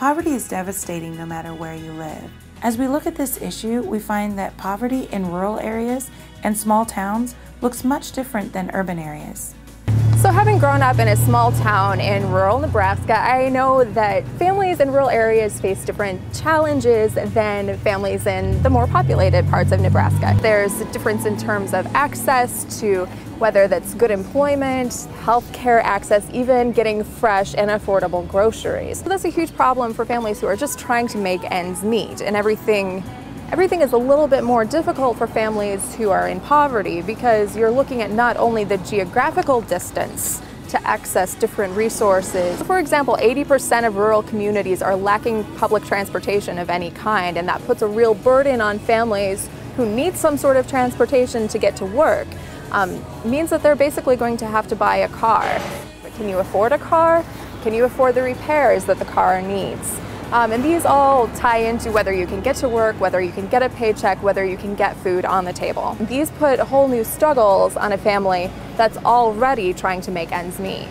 Poverty is devastating no matter where you live. As we look at this issue, we find that poverty in rural areas and small towns looks much different than urban areas. So having grown up in a small town in rural Nebraska, I know that families in rural areas face different challenges than families in the more populated parts of Nebraska. There's a difference in terms of access to whether that's good employment, health care access, even getting fresh and affordable groceries. So that's a huge problem for families who are just trying to make ends meet and everything Everything is a little bit more difficult for families who are in poverty because you're looking at not only the geographical distance to access different resources. For example, 80% of rural communities are lacking public transportation of any kind, and that puts a real burden on families who need some sort of transportation to get to work. Um, means that they're basically going to have to buy a car. But can you afford a car? Can you afford the repairs that the car needs? Um, and these all tie into whether you can get to work, whether you can get a paycheck, whether you can get food on the table. These put whole new struggles on a family that's already trying to make ends meet.